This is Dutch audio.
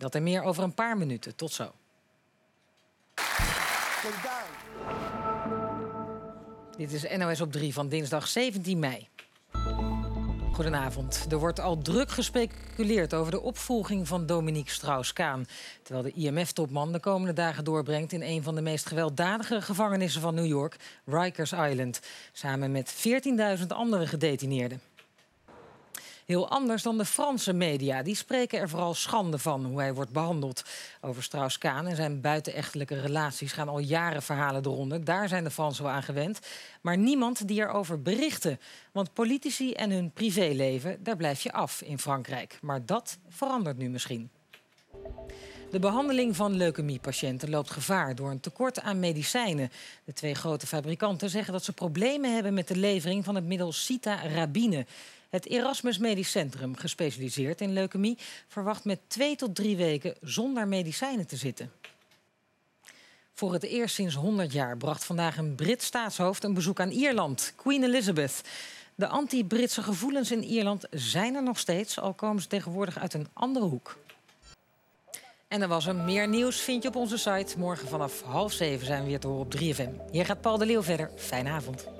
Dat en meer over een paar minuten. Tot zo. Dit is NOS op 3 van dinsdag 17 mei. Goedenavond. Er wordt al druk gespeculeerd over de opvolging van Dominique Strauss-Kaan. Terwijl de IMF-topman de komende dagen doorbrengt in een van de meest gewelddadige gevangenissen van New York, Rikers Island. Samen met 14.000 andere gedetineerden. Heel anders dan de Franse media. Die spreken er vooral schande van hoe hij wordt behandeld. Over Strauss-Kaan en zijn buitenechtelijke relaties gaan al jaren verhalen eronder. Daar zijn de Fransen wel aan gewend. Maar niemand die erover berichten. Want politici en hun privéleven, daar blijf je af in Frankrijk. Maar dat verandert nu misschien. De behandeling van leukemiepatiënten loopt gevaar door een tekort aan medicijnen. De twee grote fabrikanten zeggen dat ze problemen hebben met de levering van het middel Cita-Rabine. Het Erasmus Medisch Centrum, gespecialiseerd in leukemie, verwacht met twee tot drie weken zonder medicijnen te zitten. Voor het eerst sinds 100 jaar bracht vandaag een Brit staatshoofd een bezoek aan Ierland, Queen Elizabeth. De anti-Britse gevoelens in Ierland zijn er nog steeds, al komen ze tegenwoordig uit een andere hoek. En er was er meer nieuws, vind je op onze site. Morgen vanaf half zeven zijn we weer te horen op 3FM. Hier gaat Paul de Leeuw verder. Fijne avond.